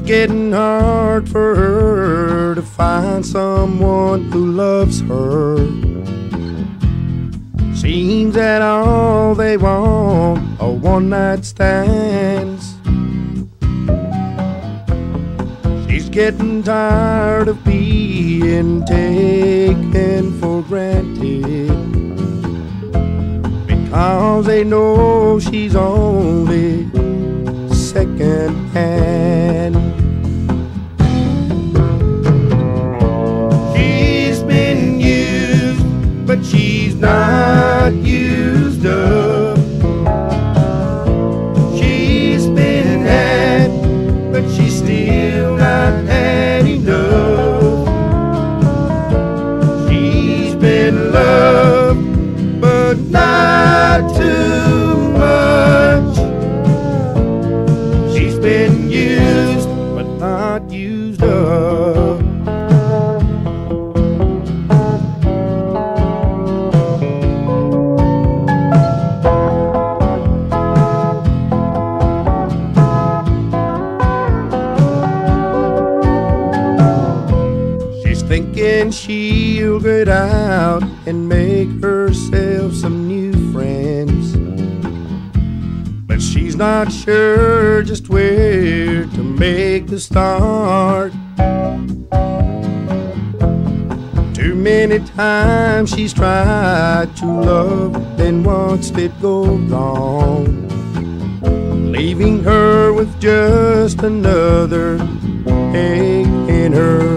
getting hard for her to find someone who loves her. Seems that all they want are one night stands. She's getting tired of being taken for granted because they know she's only second hand. Not used up. She's thinking she'll get out and make herself She's not sure just where to make the start. Too many times she's tried to love, then once it go wrong. Leaving her with just another ache in her.